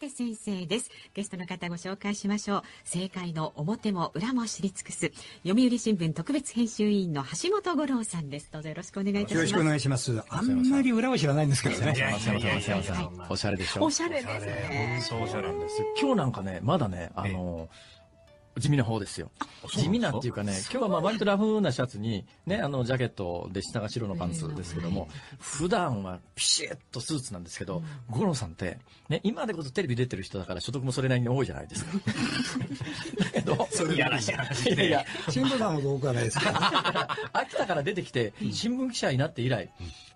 手先生です。ゲストの方ご紹介しましょう。正解の表も裏も知り尽くす。読売新聞特別編集委員の橋本五郎さんです。どうぞよろしくお願いいたします。よろしくお願いします。あんまり裏は知らないんですけどね。おしゃれでしょおしゃれですね。おしゃれ。なんです。今日なんかねまだねあの地味な方ですよ。地味なっていうかね、今日はまあ割とラフなシャツに、ね、あの、ジャケットで下が白のパンツですけども、普段はピシッとスーツなんですけど、五郎さんって、ね、今でこそテレビ出てる人だから所得もそれなりに多いじゃないですか。だけど、それいやらしいいやいや、新聞さんもどうかないですか。秋田から出てきて、新聞記者になって以来、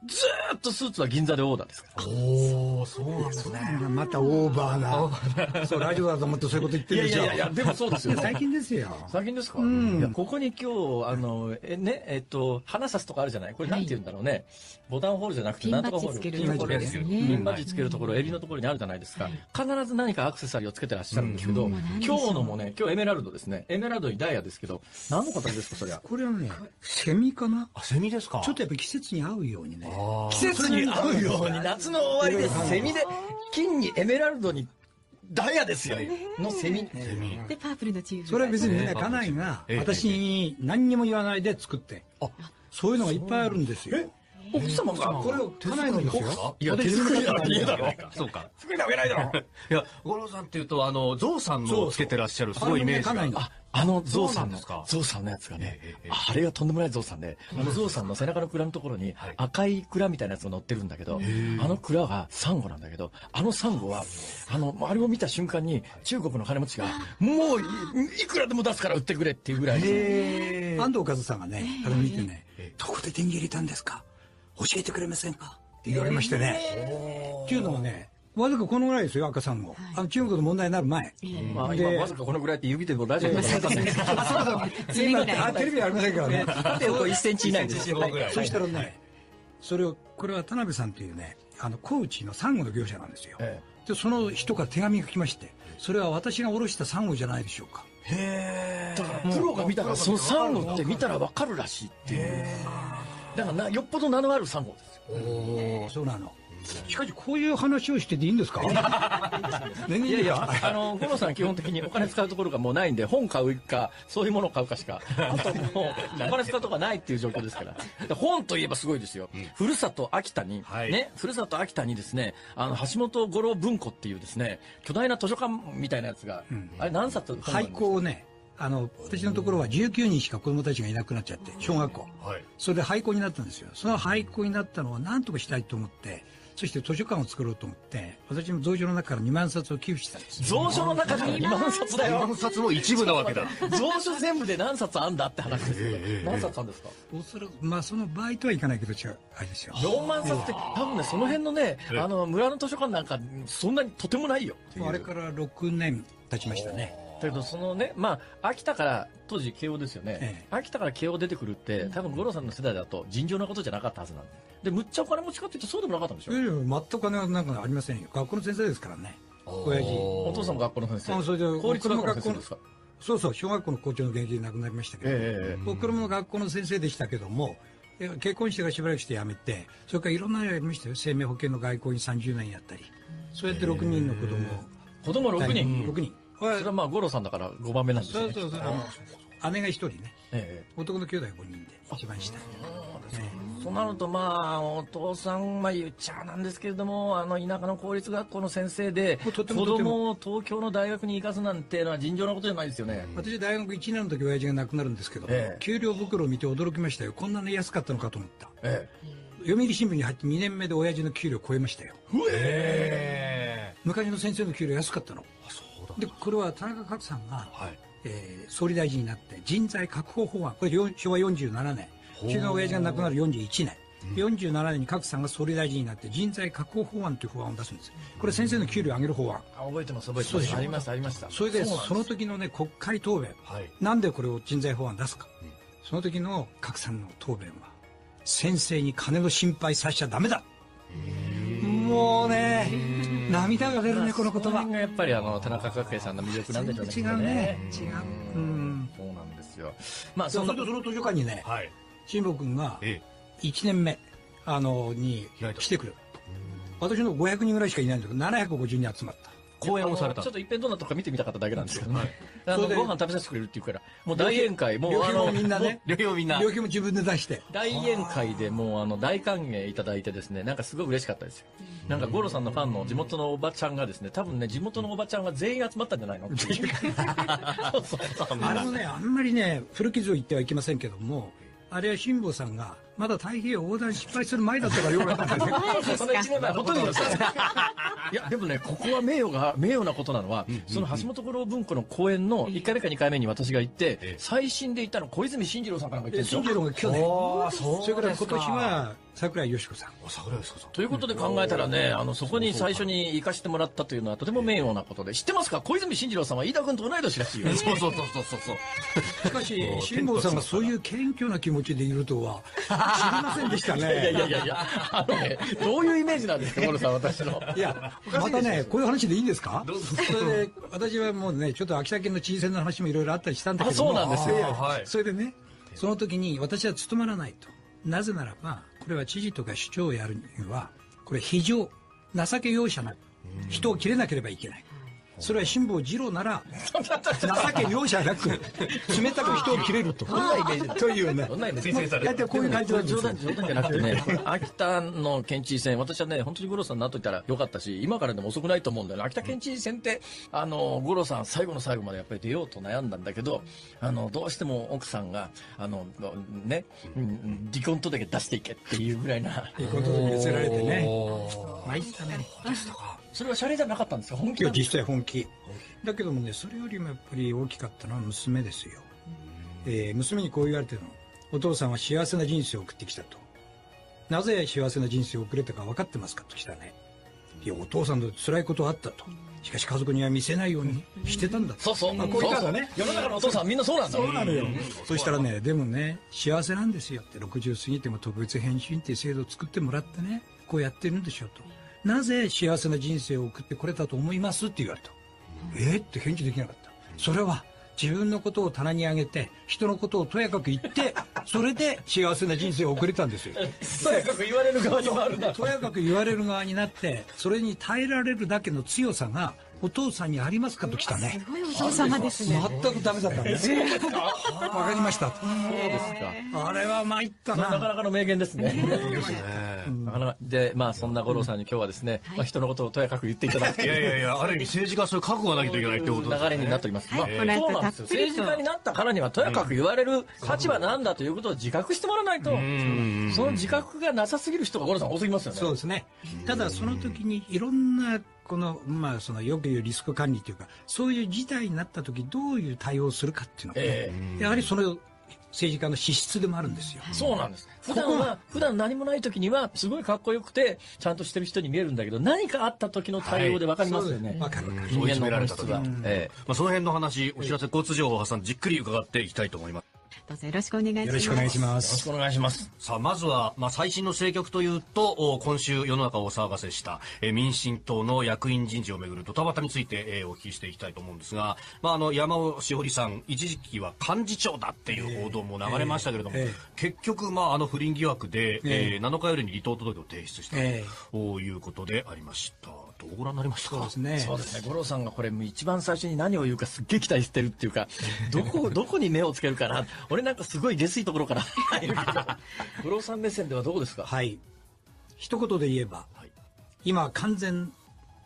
ずっとスーツは銀座でオーダーですから。おおそうなんですね。またオーバーな。そう、ラジオだと思ってそういうこと言ってるでしょ。いやいやいや、でもそうですよ。最近ですよ。最近ですか、うん、いや、ここに今日、あの、え、ね、えっと、花さすとかあるじゃない？これなんて言うんだろうね。はい、ボタンホールじゃなくて、なんとかホール。ピンバッジつける。ピンバッジつけるところ、襟のところにあるじゃないですか。必ず何かアクセサリーをつけてらっしゃるんですけど、今日のもね、今日エメラルドですね。エメラルドにダイヤですけど、何の形ですか、それは。これはね、セミかな？あ、セミですかちょっとやっぱ季節に合うようにね。季節 に合うように、夏の終わりでセミで、金にエメラルドにダイヤですよ。のセミ。で、パープルのチーズ。それは別にね、家内が私に何にも言わないで作って。あ、そういうのがいっぱいあるんですよ。奥様がこれを家内のですよ。いや、手作りは家だろ。そうか。作りなわけないだろ。いや、五郎さんっていうと、あの、ゾウさんのつけてらっしゃるすごいイメージが。あの。ゾウさんの、ゾウさんのやつがね、あれがとんでもないゾウさんで、あのゾウさんの背中の蔵のところに赤い蔵みたいなやつが乗ってるんだけど、あの蔵がサンゴなんだけど、あのサンゴは、あの、あれを見た瞬間に中国の金持ちが、もうい。くらでも出すから売ってくれっていうぐらい。安藤和さんがね、あれ見てね、どこで手に入れたんですか教えてくれませんか？って言われましてね。っていうのはね、わずかこのぐらいですよ、赤さんも。あの中国の問題になる前。まあ、今わずかこのぐらいって指でもラジオでも分かんないです。あ、そうそう。テレビありませんからね。縦横1センチ以内です。そしたらね、それを、これは田辺さんというね、あの、高知のサンゴの業者なんですよ。で、その人から手紙が来まして、それは私が下ろしたサンゴじゃないでしょうか。へえ。だからプロが見たら、そのサンゴって見たらわかるらしいっていう。だからな、よっぽど名のあるサンゴですよ。おお、そうなの。しかしこういう話をしてていいんですか？いやいや、あの、五郎さん基本的にお金使うところがもうないんで、本買うか、そういうものを買うかしか、あともう、お金使うところがないっていう状況ですから。本といえばすごいですよ。ふるさと秋田に、ね、ふるさと秋田にですね、あの、橋本五郎文庫っていうですね、巨大な図書館みたいなやつが、あれ何冊廃校ね、あの、私のところは19人しか子供たちがいなくなっちゃって、小学校。はい、それで廃校になったんですよ。その廃校になったのを何とかしたいと思って、そして図書館を作ろうと思って、私も蔵書の中から2万冊を寄付したんです。蔵書の中から2万冊だよ。2万冊の一部なわけだ。蔵書全部で何冊あんだって話ですよ。えー、何冊あるんですか？おそらく、まあその場合とはいかないけど違う、あれですよ。4万冊って、多分ね、その辺のね、あの、村の図書館なんか、そんなにとてもないよ。あれから6年経ちましたね。だけどそのねまあ秋田から当時慶応ですよね、ええ、秋田から慶応出てくるって多分五郎さんの世代だと尋常なことじゃなかったはずなんで。でむっちゃお金持ちかっていうとそうでもなかったんでしょ？いやいや全く金はなんかありませんよ。学校の先生ですからね。親父。お父さんも学校の先生。あそれで公立学校の先生ですか？そうそう小学校の校長の現役で亡くなりましたけど、ええ、僕も学校の先生でしたけども結婚してからしばらくして辞めてそれからいろんなのやりましたよ。生命保険の外交に30年やったり。そうやって6人の子供を。子供6人？6人それはまあ五郎さんだから5番目なんですね。そうそうそう。姉が1人ね、ええ、男の兄弟5人で一番下。そうなるとまあお父さんまあ言っちゃなんですけれどもあの田舎の公立学校の先生で子供を東京の大学に行かすなんていうのは尋常なことじゃないですよね。私大学1年の時親父が亡くなるんですけど、ええ、給料袋を見て驚きましたよ。こんなに安かったのかと思った、ええ、読売新聞に入って2年目で親父の給料を超えましたよ。ええ。昔の先生の給料安かったのでこれは田中角さんが、はい、えー、総理大臣になって人材確保法案これ昭和47年。う。ちの親父が亡くなる41年。47年に角さんが総理大臣になって人材確保法案という法案を出すんです。これ先生の給料上げる法案。あ覚えてます覚えてます。ありましたありました。それでその時のね国会答弁、はい、なんでこれを人材法案出すか、うん、その時の角さんの答弁は先生に金の心配させちゃダメだ。もうね涙が出るねこの言葉。がやっぱりあの田中角平さんの魅力なんでしょうね。違うね。違う。うんそうなんですよ。まあそのその図書館にね、はい、辛坊君が1年目あのに来てくる。私の500人ぐらいしかいないんだけど750人集まった講演をされた。ちょっと一遍どんなとか見てみたかっただけなんですけどね、あのご飯食べさせてくれるっていうからもう大宴会もうあのみんなね。旅費もみんな。旅費も自分で出して。大宴会でもうあの大歓迎いただいてですねなんかすごい嬉しかったですよ。なんか五郎さんのファンの地元のおばちゃんがですね多分ね地元のおばちゃんが全員集まったんじゃないのっていう。あのねあんまりね古傷を言ってはいけませんけどもあれは辛坊さんがまだ太平洋横断失敗する前だったからよかったんです その1年前ほとんどいやでもねここは名誉が 名誉なことなのは、その橋本五郎文庫の講演の1回目か2回目に私が行って、最新で行ったの小泉進次郎さんからが言ってるんですよ。進次郎が去年。それから今年は桜井よし子さん。桜井よし子さん。ということで考えたらねあのそこに最初に行かしてもらったというのはとても名誉なことで知ってますか小泉進次郎さんは？飯田君と同い年らしいよ。そうそうそうそうそうしかし辛坊さんがそういう謙虚な気持ちでいるとは知りませんでしたね。いやいやいやいやあのねどういうイメージなんですか五郎さん私の。いやまたねこういう話でいいんですか？それで私はもうねちょっと秋田県の知事選の話もいろいろあったりしたんだけどそうなんですよ、はい、それでねその時に私は務まらないと。なぜならばこれは知事とか市長をやるにはこれ非常情け容赦な人を切れなければいけない。それは辛坊治郎なら情け容赦なく冷たく人を切れると。どんなイメージというねどんなイメージ大体こういう感じなんです冗談冗談じゃなくてね秋田の県知事選私はね本当に五郎さんになっといたらよかったし今からでも遅くないと思うんだよね。秋田県知事選ってあの五郎さん最後の最後までやっぱり出ようと悩んだんだけどあのどうしても奥さんがあのね、離婚届出していけっていうぐらいな。離婚届見せられてね。参ったね。それはシャレじゃなかったんですか？本気実際本気だけどもねそれよりもやっぱり大きかったのは娘ですよ、えー、娘にこう言われてるの。お父さんは幸せな人生を送ってきたと。なぜ幸せな人生を送れたか分かってますかときたね。いやお父さんと辛いことあったと。しかし家族には見せないようにしてたんだそうそう、まあ、こういうね。世の中のお父さんみんなそうなんだ。そうなのよ。そしたらねでもね幸せなんですよって。60過ぎても特別返信っていう制度を作ってもらってねこうやってるんでしょうとなぜ幸せな人生を送ってこれたと思いますって言われた。えー、って返事できなかった。それは自分のことを棚に上げて人のことをとやかく言って それで幸せな人生を送れたんですよ。とやかく言われる側にもあるな。とやかく言われる側になってそれに耐えられるだけの強さがお父さんにありますかときたね。すごいお父様ですね。全くダメだったんです。わかりました。そうですか。あれは参ったな。なかなかの名言ですね。名言ですね。で、まあそんな五郎さんに今日はですね、まあ人のことをとやかく言っていただく。いやいやいや、ある意味政治家そういう覚悟がなきゃいけないってこと流れになっております。まあそうなんですよ。政治家になったからにはとやかく言われる立場なんだということを自覚してもらわないと、その自覚がなさすぎる人が五郎さん多すぎますよね。そうですね。ただその時にいろんなこの、まあ、そのよく言うリスク管理というか、そういう事態になった時どういう対応をするかっていうのが、ね、えー、やはりその政治家の資質でもあるんですよ。そうなんです。普段は、普段何もない時には、すごいかっこよくて、ちゃんとしてる人に見えるんだけど、何かあった時の対応で分かりますよね。わ、はい、かる。人間の本質が。ええー、まあ、その辺の話、お知らせ交通情報を挟んでじっくり伺っていきたいと思います。どうぞよろしくお願いします。よろしくお願いします。よろしくお願いします。さあ、まずは、まあ、最新の政局というと、今週世の中を騒がせした、えー、民進党の役員人事をめぐるドタバタについて、えー、お聞きしていきたいと思うんですが、まあ、あの、山尾志織さん、一時期は幹事長だっていう報道も流れましたけれども、えーえー、結局、まあ、あの不倫疑惑で、えー、7日夜に離党届を提出したということでありました。どうご覧になりましたそうですね。そうですね。五郎さんがこれ一番最初に何を言うかすっげえ期待してるっていうか、どこ、どこに目をつけるかな。俺なんかすごい下水ところから入るけど、五郎さん目線ではどうですか？はい。一言で言えば、はい、今完全、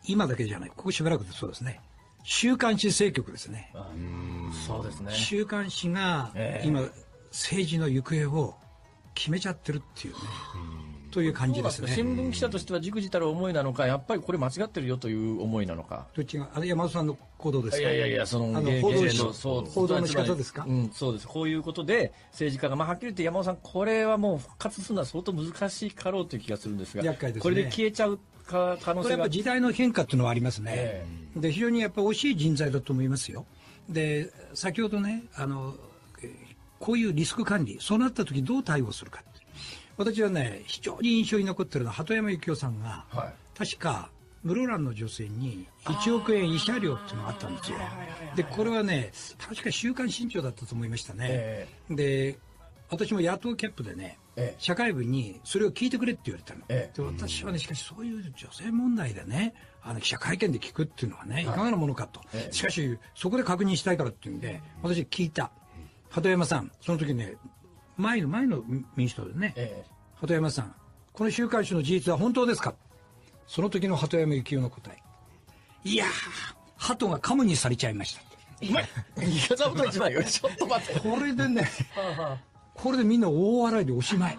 今だけじゃない、ここしばらくでそうですね。週刊誌政局ですね。そうですね。週刊誌が今、政治の行方を決めちゃってるっていうね。という感じですね。新聞記者としてはじくじたる思いなのかやっぱりこれ間違ってるよという思いなのか？どっちが？あれ山田さんの行動ですか？いやいやいやそのあの報道のそう報道の仕方ですか、うん、そうです。こういうことで政治家が、まあ、はっきり言って山田さんこれはもう復活するのは相当難しいかろうという気がするんですが厄介です、ね、これで消えちゃうか可能性が。これやっぱ時代の変化っていうのはありますね、えー、で非常にやっぱり惜しい人材だと思いますよ。で先ほどねあのこういうリスク管理そうなった時どう対応するか私はね、非常に印象に残ってるのは、鳩山幸夫さんが、はい、確か、室蘭の女性に1億円慰謝料っていうのがあったんですよ。で、これはね、確か週刊新潮だったと思いましたね。えー、で、私も野党キャップでね、え社会部にそれを聞いてくれって言われたの、え、で私はねしかしそういう女性問題でねあの記者会見で聞くっていうのはね、い。かがなものかと。しかし、そこで確認したいからっていうんで、私聞いた。鳩山さん、その時ね、前の前の民主党でね、鳩山さん、この週刊誌の事実は本当ですか？その時の鳩山幸夫の答え。いやー、鳩がカムにされちゃいました。お前、いや、座布団一枚よ。ちょっと待って。これでね、これでみんな大笑いでおしまい。ち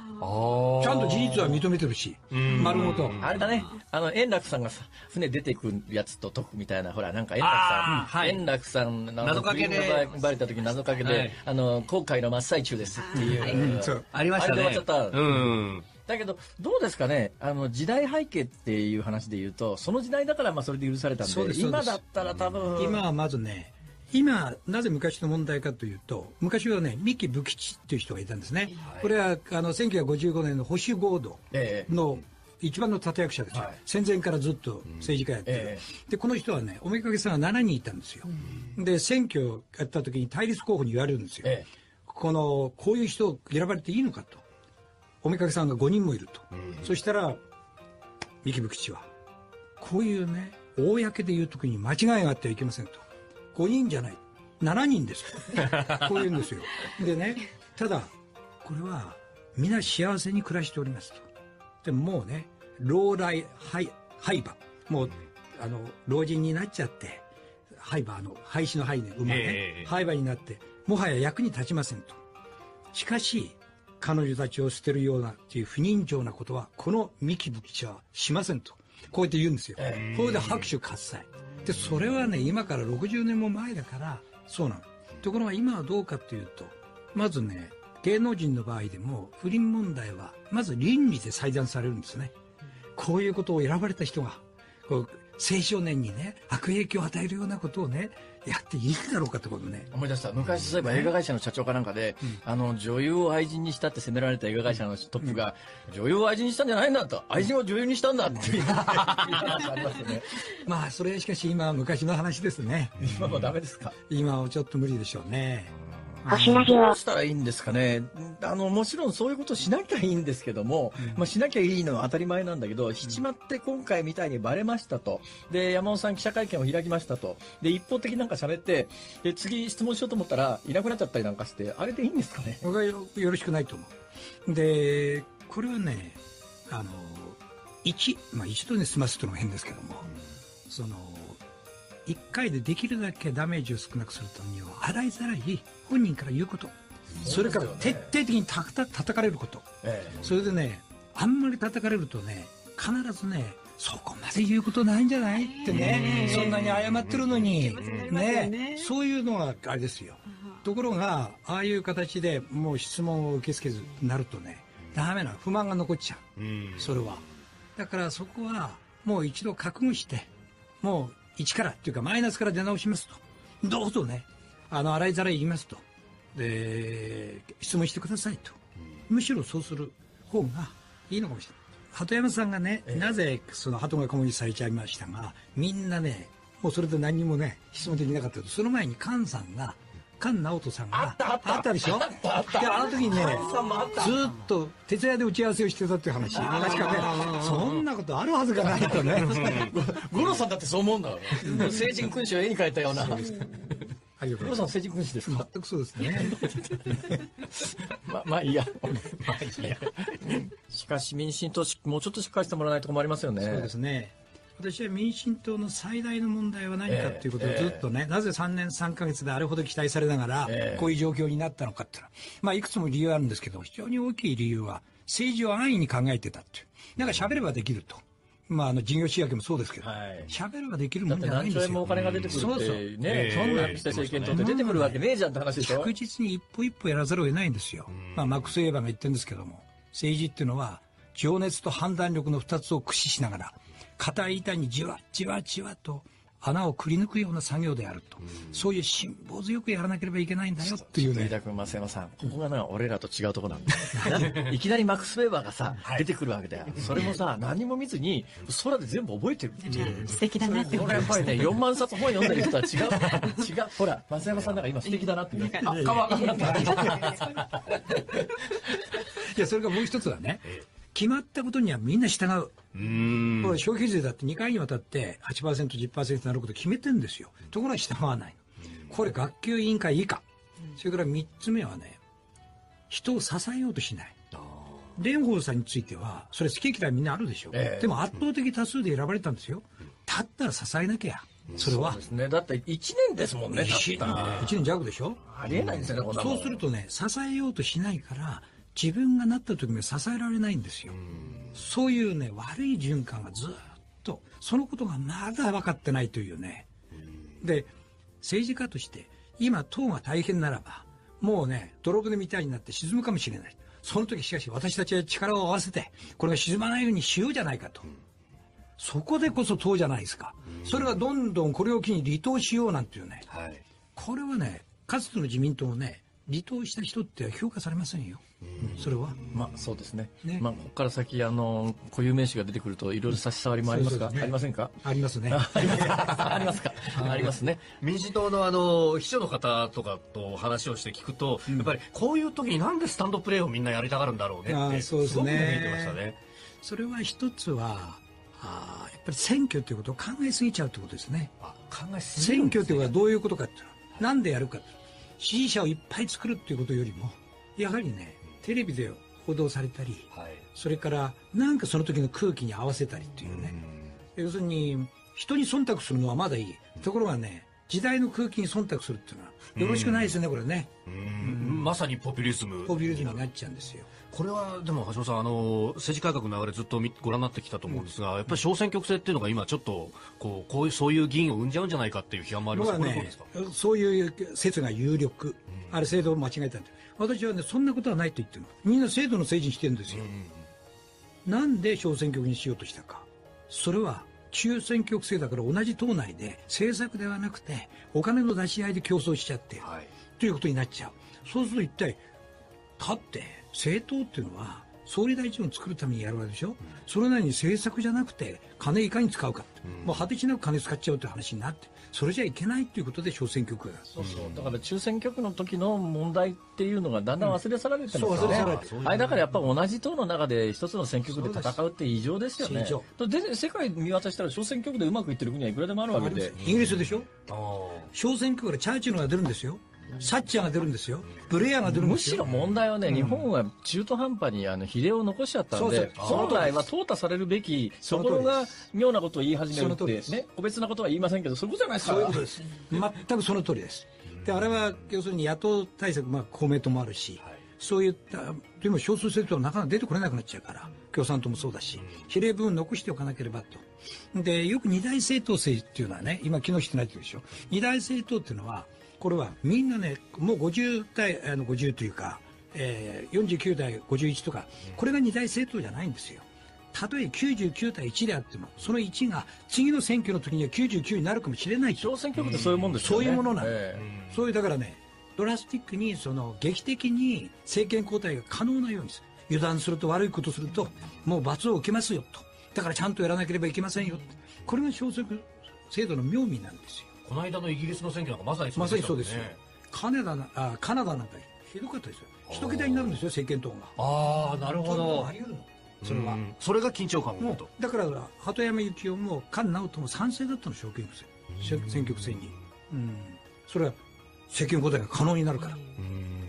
ゃんと事実は認めてるし、丸ごと。あれだね、あの、円楽さんがさ、船出てくやつと解くみたいな、ほら、なんか円楽さん、円楽さんの謎かけで、バレた時謎かけで、あの、後悔の真っ最中ですっていう。ありましたね。あれで終わっちゃった。うん。だけど、どうですかね、あの時代背景っていう話で言うと、その時代だからまあそれで許されたんで、で今だったら多分。今はまずね、今、なぜ昔の問題かというと、昔はね、三木武吉っていう人がいたんですね。はい、これは、あの、1955年の保守合同の、一番の立役者ですよ、はい、戦前からずっと政治家やってる、うんえ。ー、でこの人はね、おめかけさんが7人いたんですよ、うん、で選挙をやった時に対立候補に言われるんですよ、えー、このこういう人を選ばれていいのかと、おめかけさんが5人もいると、うん、そしたら、三木武吉は、こういうね、公で言う時に間違いがあってはいけませんと。5人じゃない。7人です。こういうんですよ。でねただこれは皆幸せに暮らしておりますと。でももうね老来廃馬もうあの老人になっちゃって廃馬の廃止の廃ね馬ね、えー、廃馬になってもはや役に立ちませんと。しかし彼女たちを捨てるようなっていう不人情なことはこの三木武吉はしませんと。こうやって言うんですよ、えー、これで拍手喝采でそれはね今から60年も前だからそうなの。ところが今はどうかというとまずね芸能人の場合でも不倫問題はまず倫理で裁断されるんですね。こういうことを選ばれた人がこう青少年にね悪影響を与えるようなことをねやっていいんだろうかってことね。思い出した。昔そういえば映画会社の社長かなんかで、うん、あの女優を愛人にしたって責められた映画会社のトップが、うん、女優を愛人にしたんじゃないんだと愛人を女優にしたんだって。い うまあそれしかし今は昔の話ですね。今もダメですか？今はちょっと無理でしょうね、星ラジオ。どうしたらいいんですかね。あの、もちろんそういうことしなきゃいいんですけども、うん、まあ、しなきゃいいのは当たり前なんだけど、しちまって今回みたいにバレましたと。で、山本さん記者会見を開きましたと。で、一方的なんか喋って、で、次質問しようと思ったら、いなくなっちゃったりなんかして、あれでいいんですかね。僕はよろしくないと思う。で、これはね、あの、一、まあ一度に済ますというのが変ですけども、その、1回でできるだけダメージを少なくするためには洗いざらい本人から言うこと。それから徹底的にたた叩かれること、それでねあんまり叩かれるとね必ずねそこまで言うことないんじゃないってね、そんなに謝ってるのに、ね、そういうのがあれですよ。ところが、ああいう形でもう質問を受け付けずなるとね、ダメな、不満が残っちゃう。それは。だからそこは、もう一度覚悟して、もう一からっていうかマイナスから出直しますと。どうぞね、あの、洗いざらい言いますと。で、質問してくださいと。むしろそうする方がいいのかもしれない。鳩山さんがね、なぜその鳩が小麦されちゃいましたが、みんなね、もうそれで何もね、質問できなかったと。その前に菅さんが、菅直人さんがあったでしょ？であの時にねずっと徹夜で打ち合わせをしてたっていう話。確かね。そんなことあるはずがないとね。五郎さんだってそう思うんだ成人君子を絵に描いたような。五郎さん成人君子ですか？全くそうですね。ままあいいや。まあいいや。しかし民進党もうちょっとしっかりしてもらわないと困りますよね。そうですね私は民進党の最大の問題は何かということをずっとね、えー、なぜ3年3か月であれほど期待されながら、こういう状況になったのかっていうのは、まあ、いくつも理由あるんですけど、非常に大きい理由は、政治を安易に考えてたっていう。なんか喋ればできると。まあ、あの事業仕分けもそうですけど、喋、はい、ればできるもんじゃないんですよ。何兆円もお金が出てくるって、そうそうね、そんな政権とって出てくるわけねえじゃんって話でしょ。確実に一歩一歩やらざるを得ないんですよ。まあ、マックス・エーバーが言ってるんですけども、政治っていうのは、情熱と判断力の2つを駆使しながら、硬い板にじわじわじわと穴をくり抜くような作業であると、うん、そういう辛抱強くやらなければいけないんだよっていうね。飯田君、増山さん、ここがな、俺らと違うとこなんだ。いきなりマックス・ウェーバーがさ、はい、出てくるわけだよ。それもさ、何も見ずに、空で全部覚えてる。うん、素敵だなって思いまやっぱりね、4万冊本読んでる人は違う。違う。ほら、増山さんなんか今素敵だなって言う。あ、かわかんないや、それがもう一つはね、決まったことにはみんな従う。うんこれ消費税だって2回にわたって8%、10%になること決めてるんですよ。ところが従わない。これ学級委員会以下。それから3つ目はね、人を支えようとしない。蓮舫さんについては、それ好き嫌いみんなあるでしょ。えー、でも圧倒的多数で選ばれたんですよ。だったら支えなきゃ。それは。そうですね。だって1年ですもんね。1年 ,1 年弱でしょありえないんですよね、そうするとね、支えようとしないから、自分がなった時に支えられないんですよ。そういうね、悪い循環がずっと、そのことがまだ分かってないというね。で、政治家として、今党が大変ならば、もうね、泥船みたいになって沈むかもしれない。その時しかし私たちは力を合わせて、これが沈まないようにしようじゃないかと。そこでこそ党じゃないですか。それがどんどんこれを機に離党しようなんていうね。はい、これはね、かつての自民党もね、離党した人って評価されませんよ。それは？まあそうですね。ねまあここから先あの固有名詞が出てくるといろいろ差し障りもありますか、ね、ありませんか？ありますね。ありますか？ありますね。民主党のあの秘書の方とかと話をして聞くと、うん、やっぱりこういう時になんでスタンドプレーをみんなやりたがるんだろうねってそうですね。てましたね。それは一つはあやっぱり選挙ということを考えすぎちゃうということですね。あ考えすぎ、選挙というのはどういうことかっていうのは、なんでやるか支持者をいっぱい作るっていうことよりもやはりねテレビで報道されたり、はい、それからなんかその時の空気に合わせたりっていうね、う要するに人に忖度するのはまだいい。ところがね時代の空気に忖度するっていうのはよろしくないですよね、これね、まさにポピュリズム。ポピュリズムになっちゃうんですよこれはでも橋本さんあの政治改革の流れずっとご覧になってきたと思うんですが、やっぱり小選挙区制っていうのが今ちょっとこうこういうそういう議員を生んじゃうんじゃないかっていう批判もありますね、そういう説が有力、ある制度を間違えたんで私はねそんなことはないと言ってるの。みんな制度の政治にしてるんですよ、なんで小選挙区にしようとしたか。それは中選挙区制だから同じ党内で政策ではなくてお金の出し合いで競争しちゃって、はい、ということになっちゃう。そうすると一体だって政党っていうのは総理大臣を作るためにやるわけでしょ、うん、それなりに政策じゃなくて金いかに使うか、うん、もう果てしなく金使っちゃうという話になってそれじゃいけないということで小選挙区が。そうそう。だから中選挙区の時の問題っていうのがだんだん忘れ去られてますよね、うん、あれだからやっぱ同じ党の中で一つの選挙区で戦うって異常ですよね。で世界見渡したら小選挙区でうまくいってる国はいくらでもあるわけで。イギリスでしょ？小選挙区からチャーチルが出るんですよサッチャーが出るんですよ、ブレアが出るむしろ問題はね、うん、日本は中途半端にあの比例を残しちゃったんで、本来は淘汰されるべきところが妙なことを言い始めるって、ね、個別なことは言いませんけど、そういうことじゃないですか。そういうことです。全くその通りです。で、あれは要するに野党対策、まあ、公明党もあるし、はい、そういった、でも少数政党はなかなか出てこれなくなっちゃうから、共産党もそうだし、比例部分残しておかなければと。で、よく二大政党制っていうのはね、今、木下ないでしょ。二大政党っていうのは、これはみんなね、もう50代、あの50というか、えー、49代、51とか、これが二大政党じゃないんですよ。たとえ99対1であっても、その1が次の選挙の時には99になるかもしれない小選挙区ってそういうもんですよね。そういうものなんで、そういうだからね、ドラスティックにその劇的に政権交代が可能なようにする。油断すると悪いことすると、もう罰を受けますよと。だからちゃんとやらなければいけませんよ。これが小選挙制度の妙味なんですよ。この間のイギリスの選挙なんかまさにそうですね。まさにそうですよ。カナダあカナダなんかひどかったですよ。一桁になるんですよ、政権党が。ああ、なるほど。それは。それが緊張感をと。だから、鳩山幸夫も菅直人も賛成だったの、小選挙区選挙区選に。うん。それは、政権交代が可能になるから。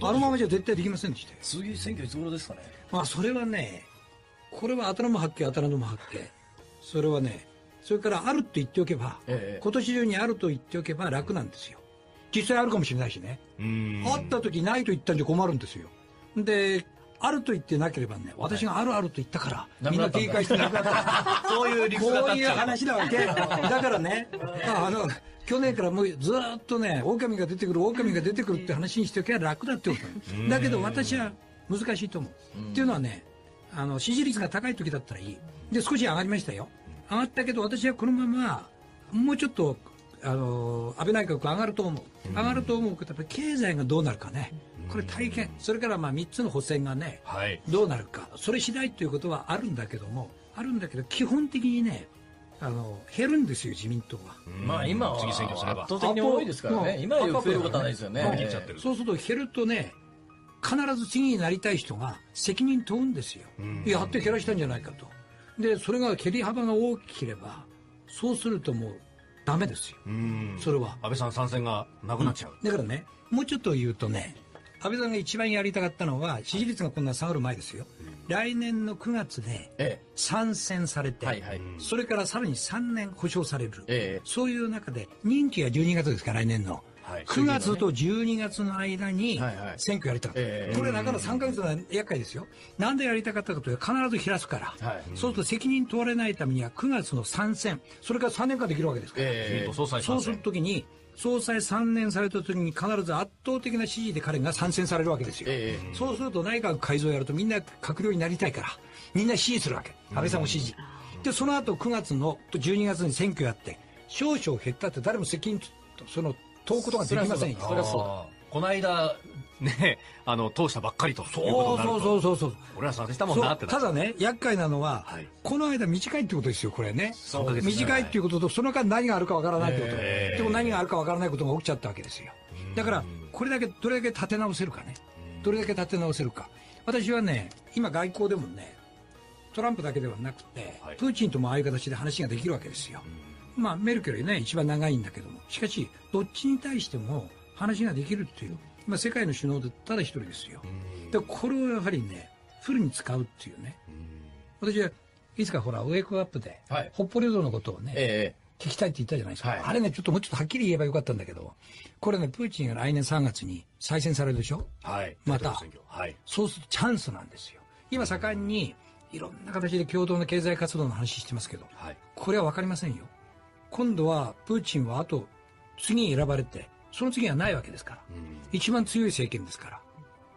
あのままじゃ絶対できませんでしたよ。次選挙いつ頃ですかね。まあ、それはね、これは当たるも発見、当たらぬも発見。それはね、それからあると言っておけば、ええ、今年中にあると言っておけば楽なんですよ。実際あるかもしれないしね。あった時ないと言ったんじゃ困るんですよ。で、あると言ってなければね、私があるあると言ったから、みんな警戒してなくなった。そういう理屈こういう話なわけ。だからね、あの、去年からもうずっとね、狼が出てくる、狼が出てくるって話にしておけば楽だってことだけど私は難しいと思う。っていうのはね、あの、支持率が高い時だったらいい。で、少し上がりましたよ。上がったけど、私はこのまま、もうちょっと、あの、安倍内閣上がると思う。上がると思うけど、やっぱり経済がどうなるかね。これ大変。それからまあ3つの補選がね、はい、どうなるか。それ次第ということはあるんだけども、あるんだけど、基本的にね、あの減るんですよ、自民党は。まあ今は次選挙すれば圧倒的に多いですからね、今より増えることはないですよね。そうすると減るとね、必ず次になりたい人が責任問うんですよ。やって蹴らしたんじゃないかと。で、それが蹴り幅が大きければ、そうするともうダメですよ。それは。安倍さん参戦がなくなっちゃう。だからね、もうちょっと言うとね、安倍さんが一番やりたかったのは、支持率がこんな下がる前ですよ。来年の9月で参戦されて、それからさらに3年保証される、そういう中で、任期が12月ですか、来年の。はい、9月と12月の間に選挙やりたかった、はいはい、これ、だから3か月は厄介ですよ、なんでやりたかったかというと、必ず開すから、はい、そうすると責任問われないためには、9月の参戦、それから3年間できるわけですから、えー、そうするときに、総裁3年された時に必ず圧倒的な支持で彼が参戦されるわけですよ、えー、そうすると内閣改造をやるとみんな閣僚になりたいからみんな支持するわけ。安倍さんを支持、でその後9月のと12月に選挙やって少々減ったって誰も責任その問うことができませんよそそうだこの間ね、あの、通したばっかりとそうそうそうそうそう。俺たもんなってただね、厄介なのは、はい、この間短いってことですよ、これね。ね短いっていうことと、その間何があるかわからないってこと。でも何があるかわからないことが起きちゃったわけですよ。だから、これだけ、どれだけ立て直せるかね。どれだけ立て直せるか。私はね、今外交でもね、トランプだけではなくて、はい、プーチンともああいう形で話ができるわけですよ。まあ、メルケルね、一番長いんだけども。しかし、どっちに対しても話ができるっていう。まあ、世界の首脳でただ一人ですよ。で、これをやはりね、フルに使うっていうね。私はいつかほら、ウェイクアップで、はい、北方領土のことをね、え聞きたいって言ったじゃないですか。はい、あれね、ちょっともうちょっとはっきり言えばよかったんだけど、これね、プーチンが来年3月に再選されるでしょ？はい。また。はい。そうするとチャンスなんですよ。今盛んに、いろんな形で共同の経済活動の話してますけど、はい、これはわかりませんよ。今度は、プーチンはあと、次に選ばれて、その次はないわけですから、うん、一番強い政権ですから、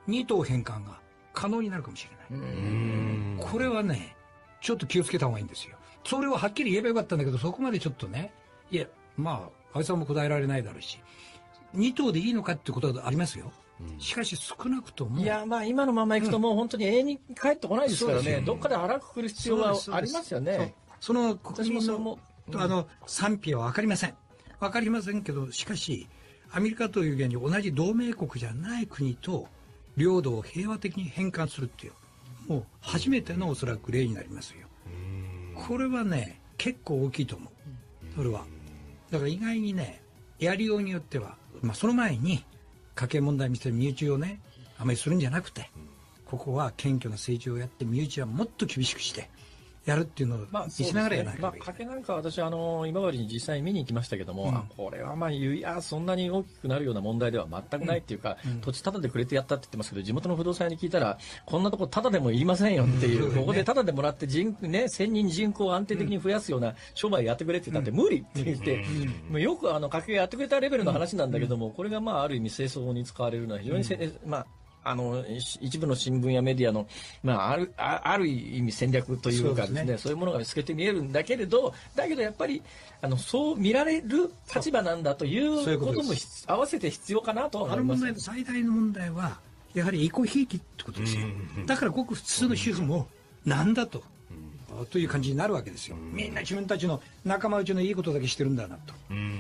二党返還が可能になるかもしれない。これはね、ちょっと気をつけた方がいいんですよ。それをはっきり言えばよかったんだけど、そこまでちょっとね、いや、まあ、安倍さんも答えられないだろうし、二党でいいのかってことはありますよ。しかし少なくとも。いや、まあ今のままいくともう本当に永遠に帰ってこないですからね、うん、どっかで腹くくる必要はありますよね。その国民の、あの、賛否は分かりません。分かりませんけど、しかし、アメリカという現に同じ同盟国じゃない国と領土を平和的に返還するっていう、もう初めてのおそらく例になりますよ。これはね、結構大きいと思う。それは。だから意外にね、やりようによっては、まあその前に、家計問題見せて身内をね、あまりするんじゃなくて、ここは謙虚な政治をやって、身内はもっと厳しくして、やるっていうのを見せながらやらないまあ、賭けなんか私、あの、今治に実際に見に行きましたけども、うん、これはまあ、いや、そんなに大きくなるような問題では全くないっていうか、うん、土地タダでくれてやったって言ってますけど、地元の不動産屋に聞いたら、こんなとこタダでもいりませんよっていう、うん、ここでタダでもらって人、ね、1000人人口を安定的に増やすような商売やってくれって言ったって無理って言って、もうよくあの、賭けやってくれたレベルの話なんだけども、これがまあ、ある意味清掃に使われるのは非常にせ、まあ、あの、一部の新聞やメディアの、まあ、ある、あある意味戦略というかですね、そう、ね、そういうものが透けて見えるんだけれど、だけどやっぱり、あの、そう見られる立場なんだということも合わせて必要かなと思います。あの問題の最大の問題は、やはりエコひいきってことですよ。だからごく普通の主婦も、なんだと。という感じになるわけですよ。みんな自分たちの仲間内のいいことだけしてるんだなと。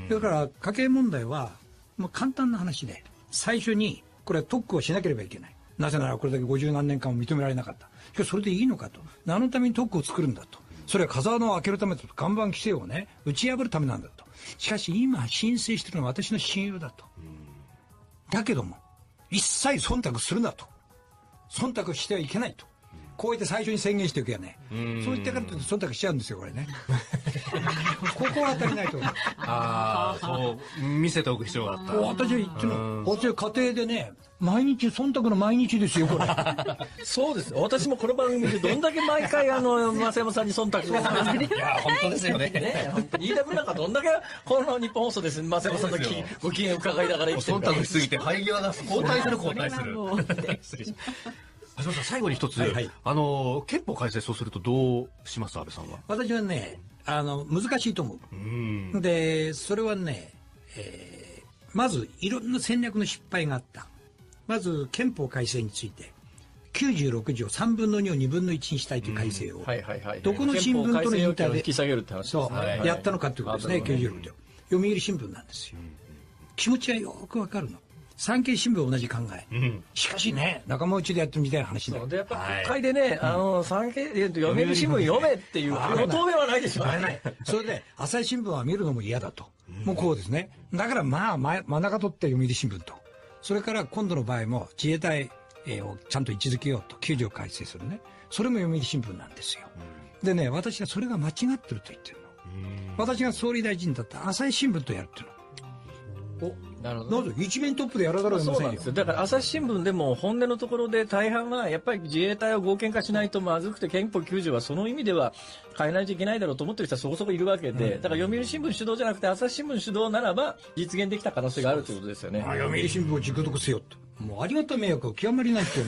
だから家計問題は、もう簡単な話で、最初にこれは特区をしなければいけない。なぜならこれだけ五十何年間も認められなかった。しかしそれでいいのかと。何のために特区を作るんだと。それは風穴を開けるためだと。看板規制をね、打ち破るためなんだと。しかし今申請してるのは私の親友だと。だけども、一切忖度するなと。忖度してはいけないと。こうやって最初に宣言しておけばね、そういったからと忖度しちゃうんですよ、これね。ここは当たりないと思う。ああ、そう、見せておく必要があった。私は、私は家庭でね、毎日、忖度の毎日ですよ、これ。そうです。私もこの番組でどんだけ毎回、あの、増山さんに忖度をいや、本当ですよね。ね、本当に。飯田君なんかどんだけ、この日本放送です、増山さんのご機嫌伺いながら生きてる忖度しすぎて、肺際が交代する交代する。失礼します。橋本さん、最後に一つ、はいはい、あの、憲法改正そうするとどうします安倍さんは？私はね、あの、難しいと思う。うで、それはね、えー、まず、いろんな戦略の失敗があった。まず、憲法改正について、96条3分の2を2分の1にしたいという改正を、どこの新聞とのインタビューで、そう、やったのかということですね、96条。読売新聞なんですよ。気持ちはよくわかるの。産経新聞同じ考え、うん、しかしね仲間内でやってるみたいな話だでやっぱ国会でね、はい、あの産経読売新聞読めっていう答弁はないでしょ。それで朝日新聞は見るのも嫌だと、うん、もうこうですね。だからまあ真ん中取って読売新聞と。それから今度の場合も自衛隊をちゃんと位置づけようと9条改正するね。それも読売新聞なんですよ、うん、でね私はそれが間違ってると言ってるの。私が総理大臣だった朝日新聞とやるっていうの。おなるほど。一面トップでやらざるを得ませんよ。だから朝日新聞でも本音のところで大半はやっぱり自衛隊を合憲化しないとまずくて憲法9条はその意味では変えないといけないだろうと思ってる人はそこそこいるわけで、だから読売新聞主導じゃなくて朝日新聞主導ならば実現できた可能性があるということですよね。読売新聞を熟読せよと。もうありがた迷惑を極まりないっていう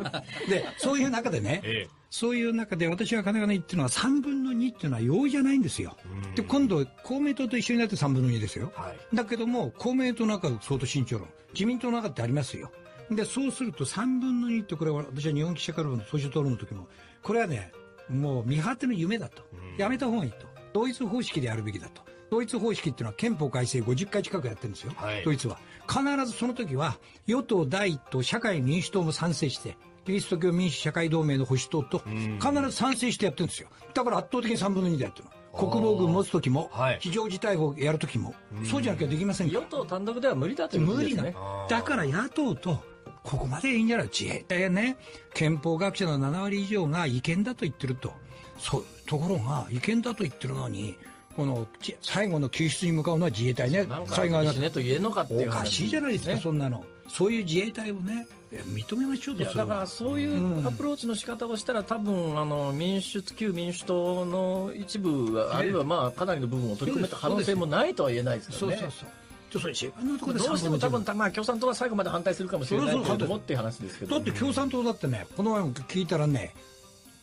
で、そういう中でね、ええ、そういう中で私が金が言ってるのは3分の2っていうのは容易じゃないんですよ。で、今度公明党と一緒になって3分の2ですよ。はい、だけども公明党の中相当慎重論、自民党の中ってありますよ。で、そうすると3分の2ってこれは私は日本記者クラブの党首討論の時も、これはね、もう見果ての夢だと。やめた方がいいと。同一方式でやるべきだと。統一方式っていうのは憲法改正50回近くやってるんですよ、はい、ドイツは。必ずその時は、与党第一党、社会民主党も賛成して、キリスト教民主社会同盟の保守党と、必ず賛成してやってるんですよ。だから圧倒的に3分の2でやってるの。国防軍持つ時も、非常事態法やる時も、そうじゃなきゃできません与党単独では無理だということですね。だから野党と、ここまでいいんじゃない自衛隊やね、憲法学者の7割以上が違憲だと言ってると。そう、ところが、違憲だと言ってるのに、この最後の救出に向かうのは自衛隊ね、災害がねと言えのかっていうおかしいじゃないですか、ね、そんなの、そういう自衛隊をね、認めましょうとだからそういうアプローチの仕方をしたら、多分あの民主旧民主党の一部、あるいはまあかなりの部分を取り組めた可能性もないとは言えないですからね。そうそうそう。どうしても多分、まあ、共産党は最後まで反対するかもしれないけどもっていう話ですけど、だって共産党だってね、この前も聞いたらね、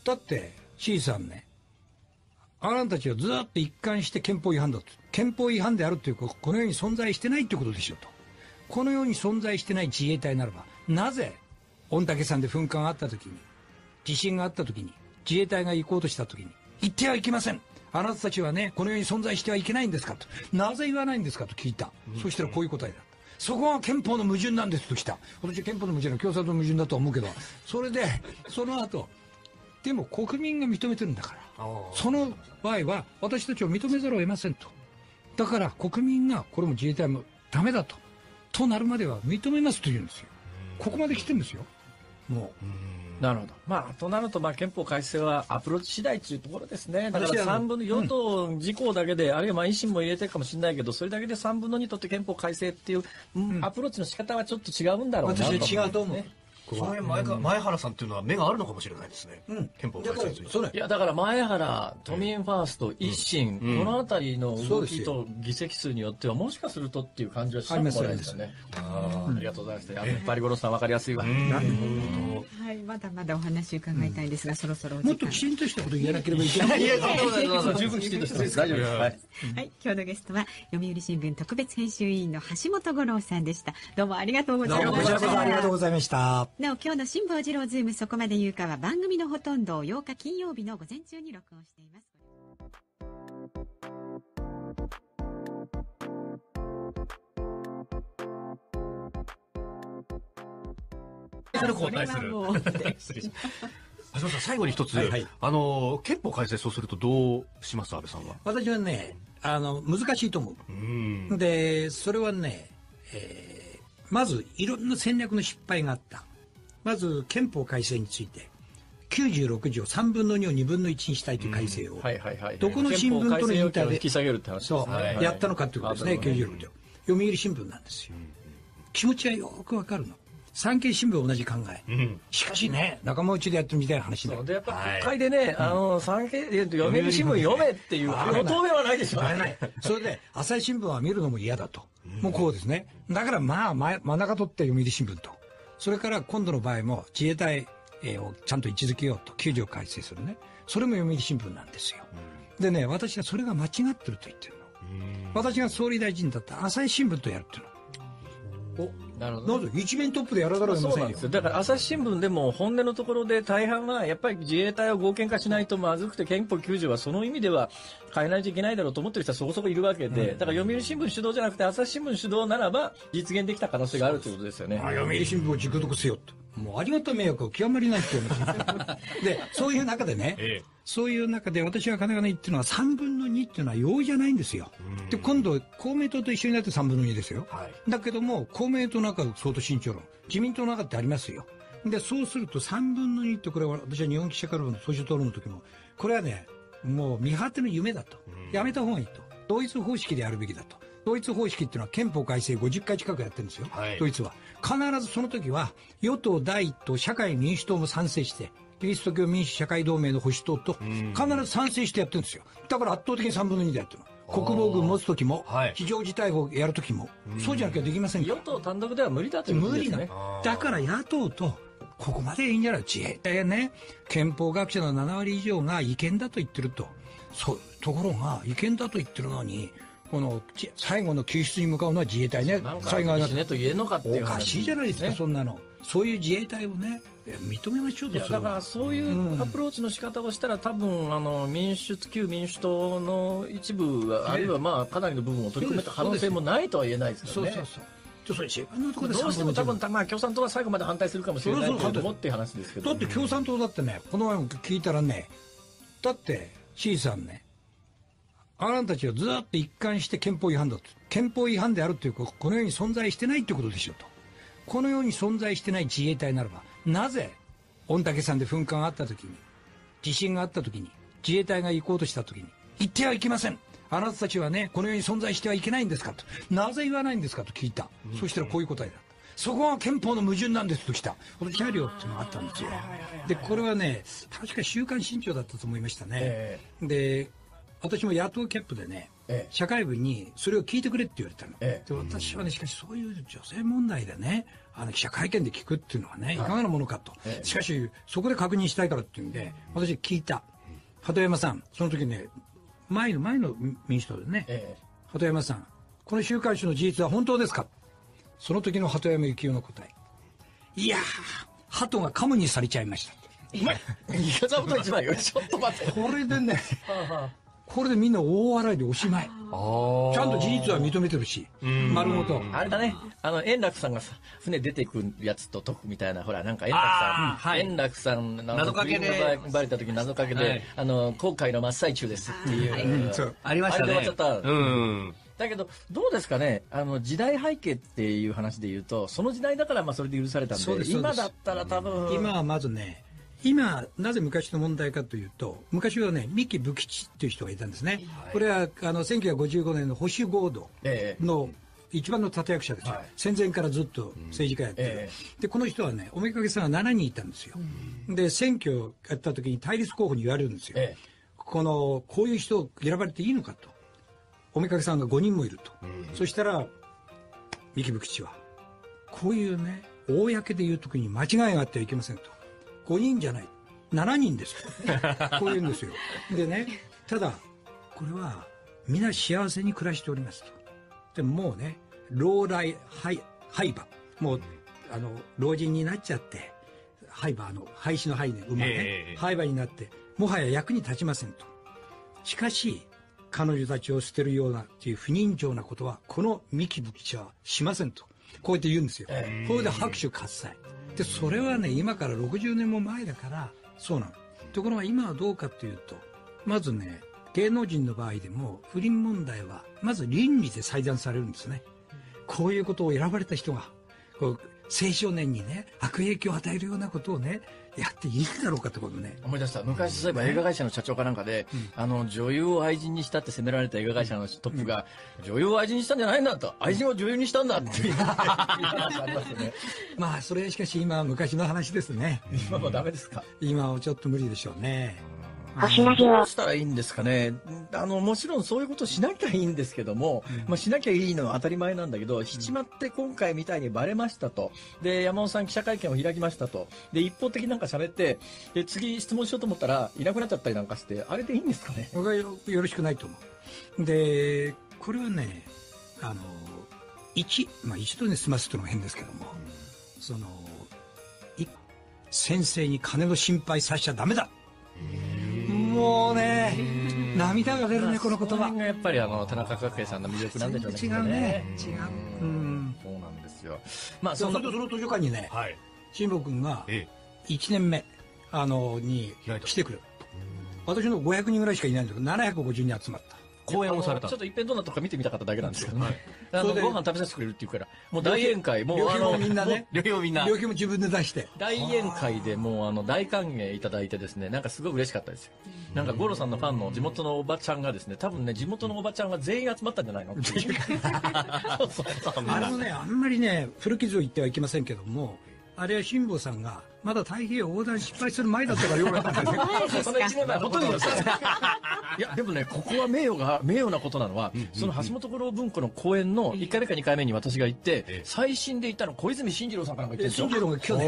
だって C さんね、あなたたちはずっと一貫して憲法違反だと。憲法違反であるということ、このように存在してないということでしょうと。このように存在してない自衛隊ならば、なぜ、御嶽山で噴火があった時に、地震があった時に、自衛隊が行こうとした時に、行ってはいけません。あなたたちはね、このように存在してはいけないんですかと。なぜ言わないんですかと聞いた。そしたらこういう答えだった。そこが憲法の矛盾なんですときた。私は憲法の矛盾は共産党の矛盾だと思うけど、それで、その後、でも国民が認めてるんだから、その場合は私たちを認めざるを得ませんと。だから国民がこれも自衛隊もダメだと。となるまでは認めますと言うんですよ。ここまで来てるんですよ。もう。なるほど。まあ、となると、まあ、憲法改正はアプローチ次第というところですね。だから3分の与党自公だけで、うん、あるいはまあ維新も入れてるかもしれないけど、それだけで3分の2とって憲法改正っていう、うん、アプローチの仕方はちょっと違うんだろうなと、私は違うと思う。その前か前原さんっていうのは目があるのかもしれないですね。うん、憲法改正について。いや、だから前原、都民ファースト、維新、うん、このあたりの動きと議席数によっては、もしかするとっていう感じはしたもないですね。あありがとうございます。やっぱり五郎さん分かりやすいわ。なるほど。はい、まだまだお話伺いたいですが、そろそろもっときちんとしたこと言わなければいけない。いや、十分きちんとしてます。大丈夫です。はい。今日のゲストは、読売新聞特別編集委員の橋本五郎さんでした。どうもありがとうございました。ありがとうございました。なお、今日の辛坊治郎ズームそこまで言うかは番組のほとんどを8日金曜日の午前中に録音しています。それ交代する。失礼し橋本さん、最後に一つ、はいはい、あの、憲法改正そうするとどうします安倍さんは？私はね、あの、難しいと思う。うで、それはね、えー、まず、いろんな戦略の失敗があった。まず、憲法改正について。96条3分の2を2分の1にしたいという改正を、どこの新聞とのインタビューそう、やったのかということですね、96条。読売新聞なんですよ。気持ちはよくわかるの。産経新聞同じ考え、うん、しかしね仲間内でやってるみたいな話だでやっぱ国会でね、はい、あの産経読売新聞読めっていう答弁はない。でしょ。それで朝日新聞は見るのも嫌だと、もうこうですね。だからまあ真ん中取って読売新聞とそれから今度の場合も自衛隊をちゃんと位置づけようと9条改正するね。それも読売新聞なんですよ、でね私はそれが間違ってると言ってるの。私が総理大臣だった朝日新聞とやるっていうの。おなるほど。一面トップでやらざるを得ませんよ。だから朝日新聞でも本音のところで大半はやっぱり自衛隊を合憲化しないとまずくて憲法9条はその意味では変えないといけないだろうと思ってる人はそこそこいるわけで、うん、だから読売新聞主導じゃなくて朝日新聞主導ならば実現できた可能性があるということですよね。読売新聞を熟読せよと。もうありがたい迷惑を極まりないって言い で、そういう中でね、ええ、そういう中で私は金が言ってるのは3分の2っていうのは容易じゃないんですよ。で、今度公明党と一緒になって3分の2ですよ。はい、だけども、公明党の中相当慎重論、自民党の中ってありますよ。で、そうすると3分の2ってこれは私は日本記者からの総集討論の時も、これはね、もう見果ての夢だと。やめた方がいいと。同一方式でやるべきだと。同一方式っていうのは憲法改正50回近くやってるんですよ。はい、ドイツは。必ずその時は、与党第一党、社会民主党も賛成して、キリスト教民主社会同盟の保守党と、必ず賛成してやってるんですよ。だから圧倒的に3分の2でやってるの。国防軍持つ時も、非常事態法やる時も、そうじゃなきゃできません与党単独では無理だということですね。無理な。だから野党と、ここまでいいんじゃない自衛隊ね、憲法学者の7割以上が違憲だと言ってると。そう、ところが、違憲だと言ってるのに、この最後の救出に向かうのは自衛隊ね、災害がねと。言えのかっていうおかしいじゃないですか、そんなの、そういう自衛隊をね、認めましょうとだからそういうアプローチの仕方をしたら、多分あの民主旧民主党の一部、あるいはまあかなりの部分を取り組めた可能性もないとは言えないですからね。そうそうそう。どうしても多分、まあ、共産党は最後まで反対するかもしれないけどもって話ですけど、だって共産党だってね、この前も聞いたらね、だって、C さんね、あなたたちはずっと一貫して憲法違反だと。憲法違反であるというこのように存在してないということでしょうと。このように存在してない自衛隊ならば、なぜ、御嶽山で噴火があった時に、地震があった時に、自衛隊が行こうとした時に、行ってはいけません。あなたたちはね、このように存在してはいけないんですかと。なぜ言わないんですかと聞いた。うん、そしたらこういう答えだ。そこが憲法の矛盾なんですと来た。この車両っていうのがあったんですよ。で、これはね、確か週刊新潮だったと思いましたね。えー、で、私も野党キャップでね、ええ、社会部にそれを聞いてくれって言われたの、ええ、で私はねしかしそういう女性問題でねあの記者会見で聞くっていうのはねい。かがなものかと、しかしそこで確認したいからっていうんで私聞いた。鳩山さんその時ね前の前の民主党でね、鳩山さんこの週刊誌の事実は本当ですか？その時の鳩山幸夫の答え。いやー鳩がカムにされちゃいました。お前、宮沢と一枚よ。ちょっと待って。これでね、これでみんな大笑いでおしまい。ちゃんと事実は認めてるし、丸ごと。あれだね、あの、円楽さんがさ、船出ていくやつと解くみたいな、ほら、なんか円楽さん、円楽さん、謎かけで、バレた時謎かけで、あの、後悔の真っ最中ですっていう。ありましたね。あれで終わっちゃった。うん。だけど、どうですかね、あの時代背景っていう話で言うと、その時代だからまあそれで許されたんで、今だったら多分。今はまずね、今、なぜ昔の問題かというと、昔はね、三木武吉っていう人がいたんですね。はい、これは、あの、1955年の保守合同の、一番の立役者ですよ、はい、戦前からずっと政治家やってる、うんえ。ー、でこの人はね、おめかけさんが7人いたんですよ、うん、で選挙をやった時に対立候補に言われるんですよ、えー、このこういう人を選ばれていいのかと、おめかけさんが5人もいると、うん、そしたら、三木武吉は、こういうね、公で言う時に間違いがあってはいけませんと。5人じゃない。7人です。こう言うんですよ。でね、ただ、これは、皆幸せに暮らしておりますと。でももうね、老来、廃、廃馬。もう、あの、老人になっちゃって、廃馬、の、廃止の廃ね、馬ね、えー、廃馬になって、もはや役に立ちませんと。しかし、彼女たちを捨てるようなっていう不人情なことは、この三木武吉はしませんと。こうやって言うんですよ。えー、これで拍手喝采。でそれはね今から60年も前だからそうなの。ところが今はどうかというとまずね芸能人の場合でも不倫問題はまず倫理で裁断されるんですね。こういうことを選ばれた人がこう青少年にね悪影響を与えるようなことをねやっていいだろうかってことね。思い出した。昔そういえば映画会社の社長かなんかで、うん、あの女優を愛人にしたって責められた映画会社のトップが、うん、女優を愛人にしたんじゃないんだと愛人を女優にしたんだって。いうまあそれしかし今は昔の話ですね。今もダメですか？今はちょっと無理でしょうね、星野どうしたらいいんですかね。あの、もちろんそういうことしなきゃいいんですけども、うん、まあしなきゃいいのは当たり前なんだけど、しちまって今回みたいにバレましたと。で、山本さん記者会見を開きましたと。で、一方的なんか喋って、で、次質問しようと思ったら、いなくなっちゃったりなんかして、あれでいいんですかね。僕はよろしくないと思う。で、これはね、あの、一、まあ一度に済ますというのも変ですけども、その、先生に金の心配させちゃダメだもうね、涙が出るね、この言葉。がやっぱりあの、田中角栄さんの魅力なんでしょうね。違うね。違う。うん。そうなんですよ。まあ、その、その図書館にね、辛坊君が、1年目、あの、に来てくる。私の500人ぐらいしかいないんだけど、750人集まった。講演をされたちょっと一遍どんなとか見てみたかっただけなんですけど。ね、あのご飯食べさせてくれるっていうからもう大宴会もうあのみんなね。旅 費もみんな旅費も自分で出して。大宴会でもうあの大歓迎いただいてですねなんかすごい嬉しかったですよ。なんか五郎さんのファンの地元のおばちゃんがですね多分ね地元のおばちゃんが全員集まったんじゃないのっていう。あれもねあんまりね古傷を言ってはいけませんけどもあれは辛坊さんがまだ太平洋横断失敗する前だったからよかったんですその1年前ほとんどですいやでもねここは名誉が名誉なことなのは、その橋本五郎文庫の公演の1回目か2回目に私が行って、最新で行ったの小泉進次郎さんからも言ってるんですよ。進次郎が去年。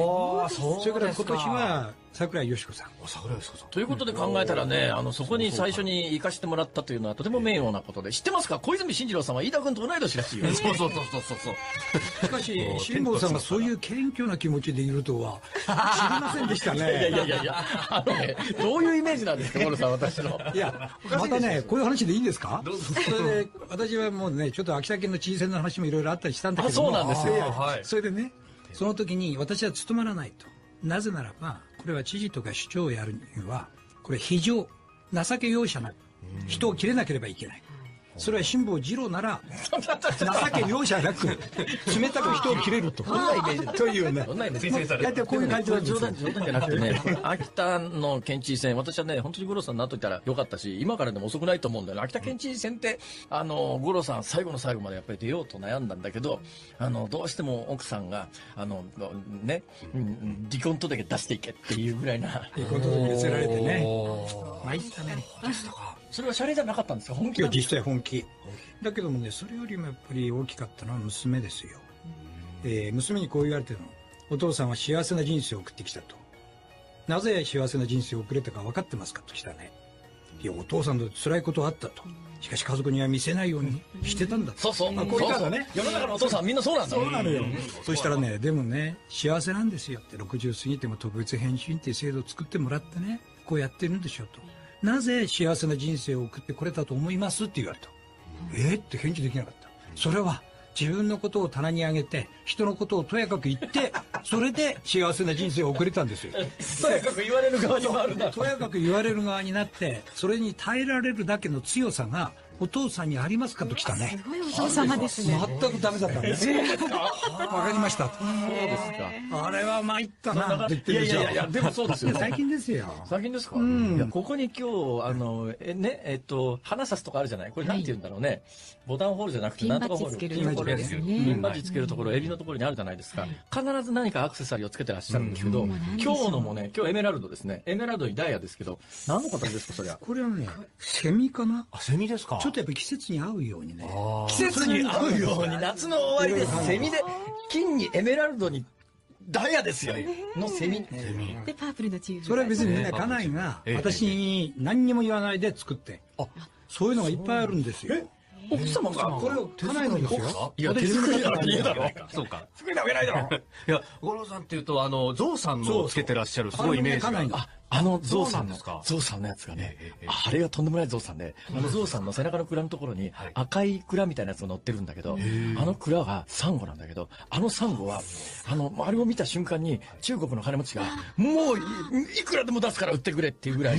それから今年は桜井よし子さん。桜井よし子さん。ということで考えたらねあのそこに最初に行かせてもらったというのはとても名誉なことで知ってますか小泉進次郎さんは飯田君と同い年らしいよ。そうそうそうそうそう。しかし辛坊さんがそういう謙虚な気持ちでいるとは知りませんでしたね。いやいやいやいや。あのねどういうイメージなんですか五郎さん私の。いやまたねこういう話でいいんですか？それで私はもうねちょっと秋田県の知事選の話もいろいろあったりしたんだけどそうなんですよ、はい、それでねその時に私は務まらないとなぜならばこれは知事とか市長をやるにはこれ非常情け容赦な人を切れなければいけない。それは辛坊二郎なら情け容赦なく冷たく人を切れると。そんなイメージというね。そんなイメージ。大体こういう感じなん冗談冗談じゃなくてね、秋田の県知事選、私はね、本当に五郎さんになっといたらよかったし、今からでも遅くないと思うんだよね。秋田県知事選って、あの、五郎さん最後の最後までやっぱり出ようと悩んだんだけど、あの、どうしても奥さんが、あの、ね、離婚届出していけっていうぐらいな。離婚届見せられてね。参ったね。それはシャレじゃなかったんですか？本気は実際本気。だけどもね、それよりもやっぱり大きかったのは娘ですよ。えー、娘にこう言われてるの。お父さんは幸せな人生を送ってきたと。なぜ幸せな人生を送れたか分かってますか？と来たね。いや、お父さんと辛いことあったと。しかし家族には見せないようにしてたんだそうそう。まあ、これからね。世の中のお父さんみんなそうなんだ。そうなのよ。そしたらね、でもね、幸せなんですよって、60過ぎても特別返信っていう制度を作ってもらってね、こうやってるんでしょうと。なぜ幸せな人生を送ってこれたと思いますって言われた。えー、って返事できなかった。それは自分のことを棚に上げて、人のことをとやかく言って、それで幸せな人生を送れたんですよ。とやかく言われる側にもあるな。とやかく言われる側になって、それに耐えられるだけの強さが、お父さんにありますかと来たね。すごいお父様ですね。全くダメだったんです。わかりました。そうですか。あれは参ったな。いやいやいや、でもそうですよ。最近ですよ。最近ですか？ここに今日、あの、え、ね、えっと、花さすとかあるじゃない？これなんて言うんだろうね。ボタンホールじゃなくて、なんとかホール。ピンバッジつけるところですね。ピンバッジつけるところ、襟のところにあるじゃないですか。必ず何かアクセサリーをつけてらっしゃるんですけど、今日のもね、今日エメラルドですね。エメラルドにダイヤですけど、何の形ですか、そりゃ？これはね、セミかな？あ、セミですかちょっとやっぱ季節に合うようにね。季節に合うように、夏の終わりでセミで、金にエメラルドにダイヤですよ。のセミ。で、パープルのチーム。それは別にね、家内が私に何にも言わないで作って。あ、そういうのがいっぱいあるんですよ。奥様がこれを家内のですよ。いや、手作りだろ、家だろ。そうか。作りなわけないだろ。いや、五郎さんっていうと、あの、ゾウさんのつけてらっしゃるすごいイメージが。あのゾウさんの、ゾウさんのやつがね、あれがとんでもないゾウさんで、あのゾウさんの背中の蔵のところに赤い蔵みたいなやつが乗ってるんだけど、あの蔵がサンゴなんだけど、あのサンゴは、あの、あれを見た瞬間に中国の金持ちが、もういくらでも出すから売ってくれっていうぐらい。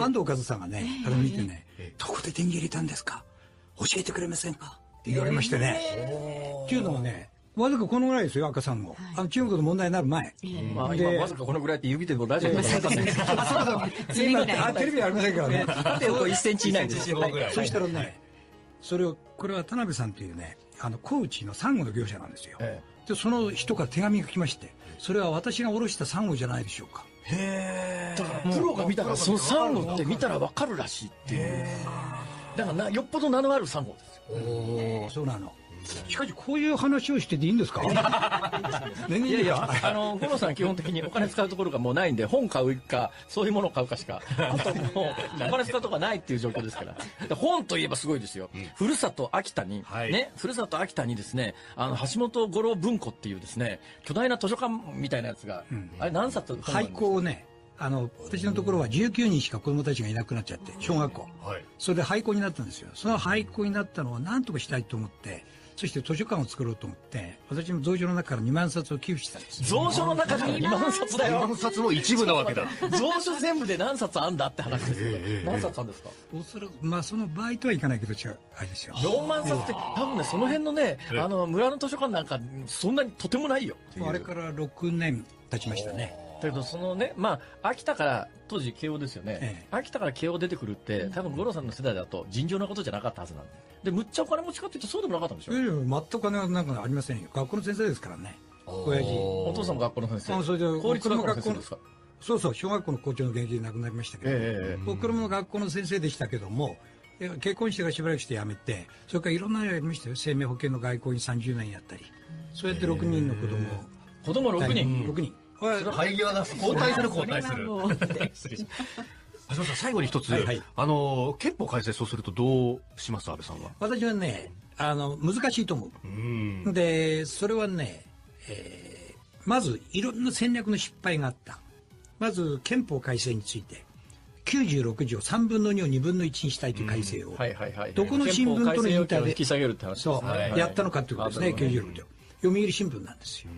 安藤和さんがね、あれ見てね、どこで手に入れたんですか？教えてくれませんか？って言われましてね。っていうのもね、わずかこのぐらいですよ、赤さんも。あの中国の問題になる前。まあ、今わずかこのぐらいって指でもラジオで分かんないです 今、テレビありませんからね。1センチ以内です。そしたらね、それを、これは田辺さんというね、あの、高知のサンゴの業者なんですよ。で、その人から手紙が来まして、それは私が下ろしたサンゴじゃないでしょうか。へえ。だからプロが見たら、そのサンゴって見たらわかるらしいっていう。だからな、よっぽど名のあるサンゴですよ。おそうなの。しかしこういう話をしてていいんですか？いやいやあの五郎さん基本的にお金使うところがもうないんで本買うかそういうものを買うかしかあともう お金使うところがないっていう状況ですから。本といえばすごいですよ、うん、ふるさと秋田に、はい、ねふるさと秋田にですねあの橋本五郎文庫っていうですね巨大な図書館みたいなやつが、うん、あれ何冊廃校をねあの私のところは19人しか子供たちがいなくなっちゃって小学校、はい、それで廃校になったんですよ。その廃校になったのを何とかしたいと思ってそして図書館を作ろうと思って私も蔵書の中から2万冊を寄付したんです蔵書の中から2万冊だよ。2万冊の一部なわけだ。蔵書全部で何冊あんだって話ですよ、えー、何冊あるんですか？おそらくまあその倍とはいかないけど違うあれですよ。4万冊って多分ねその辺のねあの村の図書館なんかそんなにとてもないよ。あれから6年経ちましたね。だけどそのねまあ秋田から当時慶応ですよね、ええ、秋田から慶応出てくるって多分五郎さんの世代だと尋常なことじゃなかったはずなんで。でむっちゃお金持ちかって言ってそうでもなかったんでしょ？いやいや全く金はなんかありませんよ。学校の先生ですからね。親父。お父さんも学校の先生。あそれで公立学校の先生ですか？そうそう小学校の校長の現役で亡くなりましたけど、ええ、僕も学校の先生でしたけども結婚してからしばらくして辞めてそれからいろんなのやりましたよ。生命保険の外交に30年やったり。そうやって6人の子供を。子供6人？6人生え際が交代する交代する。失礼し橋本さん最後に一つ、はいはい、あの憲法改正そうするとどうします？安倍さんは。私はねあの難しいと思う、うん、でそれはね、えー、まずいろんな戦略の失敗があった。まず憲法改正について96条3分の2を2分の1にしたいという改正を、どこの新聞とのインタビューでそう、やったのかということですね、96条。読売新聞なんですよ。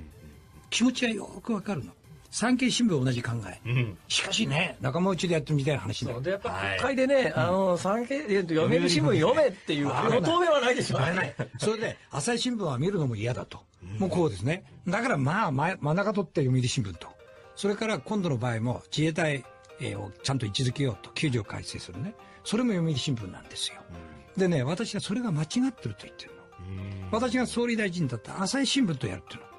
気持ちはよくわかるの。産経新聞同じ考え、うん、しかしね仲間内でやってるみたいな話だ。でやっぱ国会でね、はい、あの産経読売新聞読めっていうあの答弁はないでしょ。それで朝日新聞は見るのも嫌だと、うん、もうこうですね。だからまあ真ん中取って読売新聞と。それから今度の場合も自衛隊をちゃんと位置づけようと9条改正するね。それも読売新聞なんですよ、うん、でね私はそれが間違ってると言ってるの。私が総理大臣だった朝日新聞とやるっていうの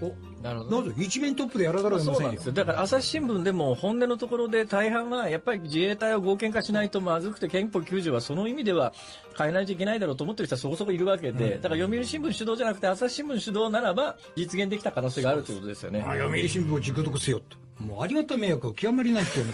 おなるほど、ね、一面トップでやらざるを得ませんよ。だから朝日新聞でも本音のところで大半はやっぱり自衛隊を合憲化しないとまずくて憲法9条はその意味では変えないといけないだろうと思ってる人はそこそこいるわけで、うん、だから読売新聞主導じゃなくて朝日新聞主導ならば実現できた可能性があるということですよね。読売新聞を熟読せよともうありがたい迷惑を極まりないっていう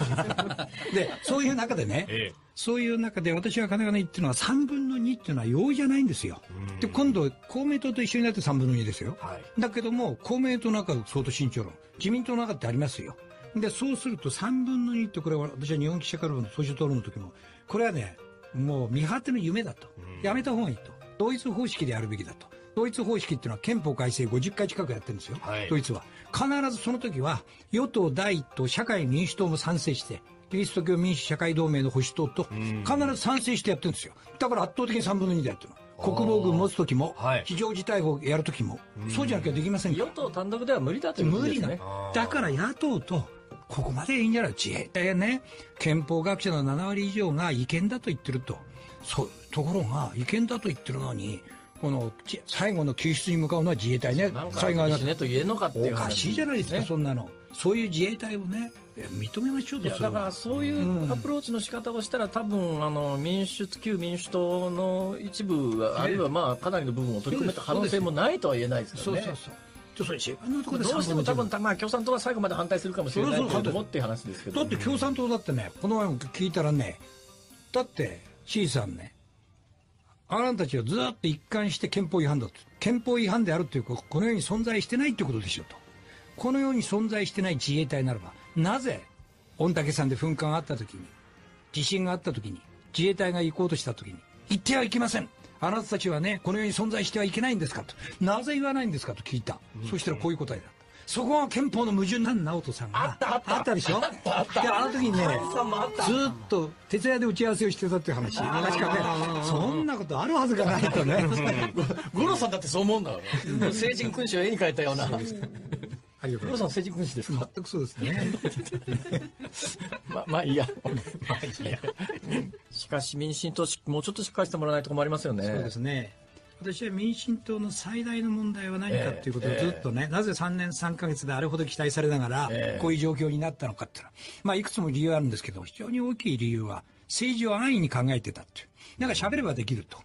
で そういう中でね、ええ、そういう中で私が金が言ってるのは3分の2っていうのは容易じゃないんですよ。で今度公明党と一緒になって3分の2ですよ。はい、だけども公明党の中相当慎重論自民党の中ってありますよ。でそうすると3分の2ってこれは私は日本記者クラブの党首討論の時もこれはねもう見果ての夢だと、やめた方がいいと同一方式でやるべきだと。統一方式っていうのは憲法改正50回近くやってるんですよ、はい、統一は。必ずその時は、与党第一党、社会民主党も賛成して、キリスト教民主社会同盟の保守党と、必ず賛成してやってるんですよ。だから圧倒的に3分の2でやってるの。国防軍持つ時も、非常事態法やる時も、そうじゃなきゃできません与党単独では無理だということですね。無理な。だから野党と、ここまでいいんじゃない自衛隊ね、憲法学者の7割以上が違憲だと言ってると。そう、ところが、違憲だと言ってるのに、この最後の救出に向かうのは自衛隊ね、災害がねと。言えのかっていうおかしいじゃないですか、そんなの、そういう自衛隊をね、認めましょうと。だからそういうアプローチの仕方をしたら、多分あの民主旧民主党の一部、あるいはまあかなりの部分を取り組めた可能性もないとは言えないですからね。そうそうそうどうしても多分、まあ、共産党は最後まで反対するかもしれないけど。もっていう。話ですけど、だって共産党だってね、この前も聞いたらね、だって、C さんね、あなたたちはずっと一貫して憲法違反だと。憲法違反であるというこのように存在してないということでしょうと。このように存在してない自衛隊ならば、なぜ、御嶽山で噴火があった時に、地震があった時に、自衛隊が行こうとした時に、行ってはいけません。あなたたちはね、このように存在してはいけないんですかと。なぜ言わないんですかと聞いた。そしたらこういう答えだ。そこが憲法の矛盾なん直人さんが。あったあった。あったでしょ？であの時にねずっと徹夜で打ち合わせをしてたっていう話。確かね。そんなことあるはずがないとね。五郎さんだってそう思うんだ成人君子を絵に描いたような。五郎さん成人君子ですか？全くそうですね。ままあいいや。まあいいや。しかし民進党もうちょっとしっかりしてもらわないと困りますよね。そうですね私は民進党の最大の問題は何かということをずっとね、えー、なぜ3年3か月であれほど期待されながら、こういう状況になったのかっていうのは、まあ、いくつも理由あるんですけど、非常に大きい理由は、政治を安易に考えてたっていう。なんか喋ればできると。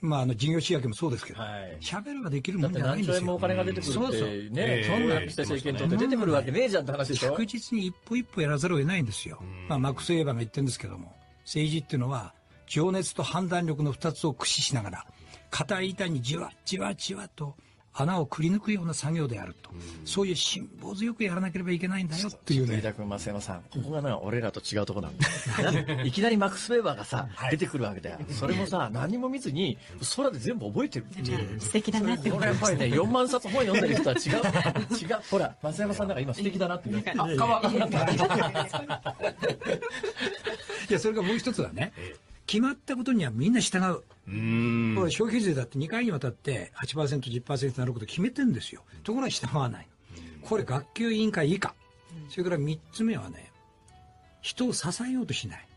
まあ、あの事業仕分けもそうですけど、喋、はい、ればできるもんじゃないんですよ。もお金が出てくるって、そうそうね、そんな政権取って出てくるわけねえじゃんって話でしょ。確実に一歩一歩やらざるを得ないんですよ。まあ、マックス・エーバーが言ってるんですけども、政治っていうのは、情熱と判断力の二つを駆使しながら、硬い板にじわじわじわと穴をくり抜くような作業であると、うん、そういう辛抱強くやらなければいけないんだよっていうね。飯田君、増山さん、ここがな、俺らと違うとこなんだ。いきなりマックス・ウェーバーがさ、出てくるわけだよ。それもさ、何も見ずに、空で全部覚えてるっていう。素敵だなって思いやっぱりね、4万冊本読んでる人は違う。違う。ほら、増山さんなんか今素敵だなっていう。あ、かわ。いや、それがもう一つはね、決まったことにはみんな従う。うんこれ消費税だって2回にわたって8%、10%になること決めてるんですよ。ところが従わない。これ学級委員会以下。それから3つ目はね、人を支えようとしない。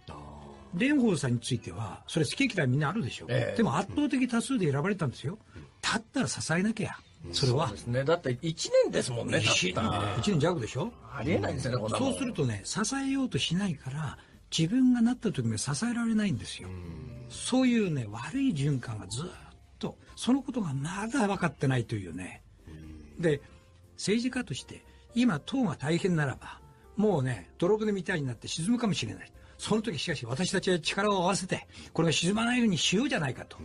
蓮舫さんについては、それ好き嫌いみんなあるでしょ。えー、でも圧倒的多数で選ばれたんですよ。だったら支えなきゃ。それは。そうですね。だって1年ですもんね。1年弱でしょありえないですよね、そうするとね、支えようとしないから、自分がなった時に支えられないんですよ。そういうね、悪い循環がずっと、そのことがまだ分かってないというね。で、政治家として、今党が大変ならば、もうね、泥船みたいになって沈むかもしれない。その時しかし私たちは力を合わせて、これが沈まないようにしようじゃないかと。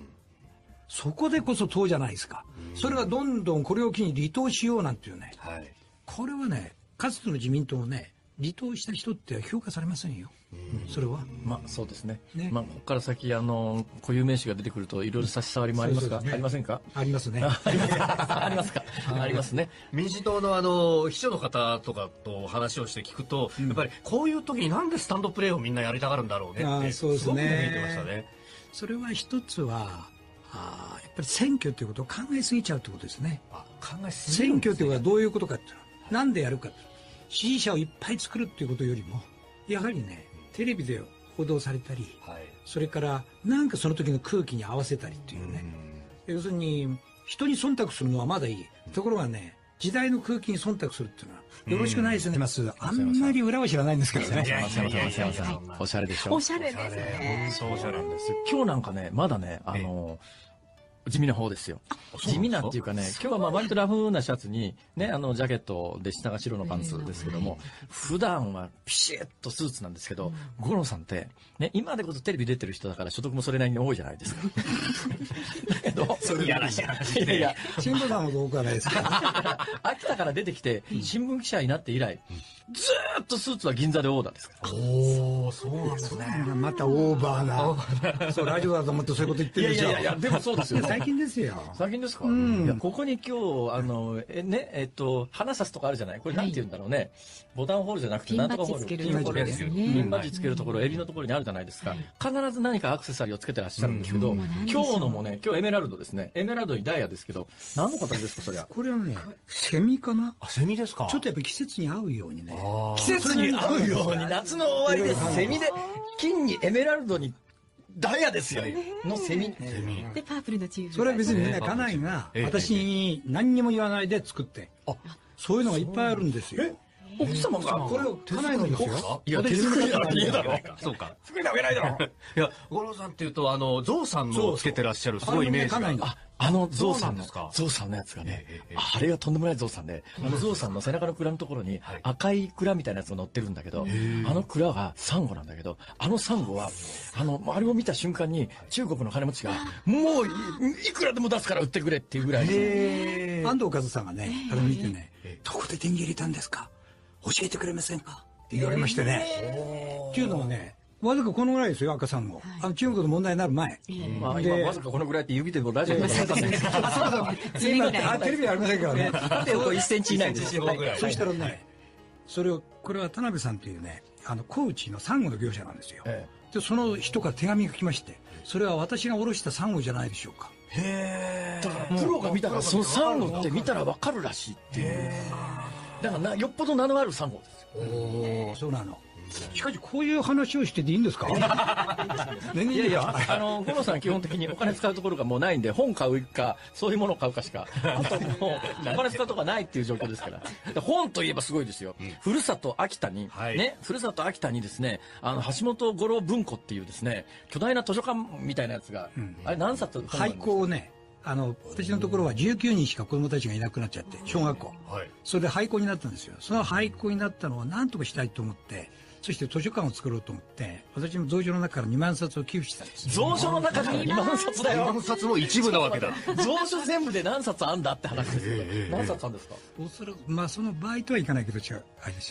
そこでこそ党じゃないですか。それがどんどんこれを機に離党しようなんていうね。はい、これはね、かつての自民党をね、離党した人って評価されませんよ。それは？まあそうですね。ねまあここから先あの固有名詞が出てくるといろいろ差し障りもありますか、ね、ありませんか？ありますね。ありますか？ありますね。民主党のあの秘書の方とかと話をして聞くと、うん、やっぱりこういう時になんでスタンドプレーをみんなやりたがるんだろうねって。そうですね。ねそれは一つは。あやっぱり選挙ということを考えすぎちゃうということですね。考えすぎ選挙ということはどういうことかっていうのは、なんでやるか支持者をいっぱい作るっていうことよりも、やはりね、テレビで報道されたり、はい、それからなんかその時の空気に合わせたりっていうね、う要するに人に忖度するのはまだいい。ところがね、時代の空気に忖度するっていうのは、よろしくないですね。ます。あんまり裏は知らないんですけどね。おしゃれでしょ。おしゃれですね。そうおしゃれなんです。今日なんかね、まだね、あの、地味な方ですよ。地味なっていうかね、今日はまあ割とラフなシャツに、ね、あの、ジャケットで下が白のパンツですけども、普段はピシッとスーツなんですけど、五郎さんって、ね、今でこそテレビ出てる人だから所得もそれなりに多いじゃないですか。だ けど、それいやらしい話いやいや、新聞さんも多くはないですけど。秋田から出てきて、新聞記者になって以来、ずっとスーツは銀座でオーダーですから。おおそうなんですね。またオーバーな。そう、ラジオだと思ってそういうこと言ってるでしょ。いやいやいや、でもそうですよ。最近ですよ。最近ですか、うん、いや、ここに今日、あの、え、ね、えっと、花さすとかあるじゃない？これなんて言うんだろうね。はい、ボタンホールじゃなくて、なんとかホール。ピンバッジつけるところピンバッジつけるところ、襟のところにあるじゃないですか。必ず何かアクセサリーをつけてらっしゃるんですけど、今日のもね、今日エメラルドですね。エメラルドにダイヤですけど、何の方ですか、そりゃ？これはね、セミかな？あ、セミですかちょっとやっぱ季節に合うようにね。季節に合うように、夏の終わりでセミで、金にエメラルドにダイヤですよ。のセミ。で、パープルのチーム。それは別にね、家内が私に何にも言わないで作って。あ、そういうのがいっぱいあるんですよ。奥様がこれを家内のですよ。いや、手作りだ家だろ。そうか。作りなわけないだろ。いや、五郎さんっていうと、あの、ゾウさんのつけてらっしゃるすごいイメージが。あのゾウさんの、ゾウさんのやつがね、あれがとんでもないゾウさんで、あのゾウさんの背中の蔵のところに赤い蔵みたいなやつが乗ってるんだけど、あの蔵はサンゴなんだけど、あのサンゴは、あの、あれを見た瞬間に中国の金持ちが、もういくらでも出すから売ってくれっていうぐらい。安藤和さんがね、あれ見てね、どこで手に入れたんですか？教えてくれませんか？って言われましてね。っていうのもね、わずかこのぐらいですよ、赤さんも。あの中国の問題になる前。まあ、今わずかこのぐらいって指でもラジオですあ、そうそう。テレビありませんからね。1センチ以内です。そしたらね、それを、これは田辺さんというね、あの、高知のサンゴの業者なんですよ。で、その人から手紙が来まして、それは私が下ろしたサンゴじゃないでしょうか。へえ。だからプロが見たら、そのサンゴって見たらわかるらしいっていう。だからな、よっぽど名のあるサンゴですよ。おそうなの。しかしこういう話をしてていいんですか？いやいや あの五郎さん基本的にお金使うところがもうないんで本買うかそういうものを買うかしかあともう お金使うところがないっていう状況ですから。本といえばすごいですよ、うん、ふるさと秋田に、はい、ねふるさと秋田にですねあの橋本五郎文庫っていうですね巨大な図書館みたいなやつが、うん、あれ何冊廃校をねあの私のところは19人しか子供たちがいなくなっちゃって小学校、はい、それで廃校になったんですよ。その廃校になったのは何とかしたいと思ってそして図書館を作ろうと思って私も蔵書の中から2万冊を寄付したんです。蔵書の中から2万冊。だよ。2万冊の一部なわけだ。蔵書全部で何冊あんだって話ですけど、えー、何冊あるんですか？おそらくまあその場合とはいかないけど違うあれですよ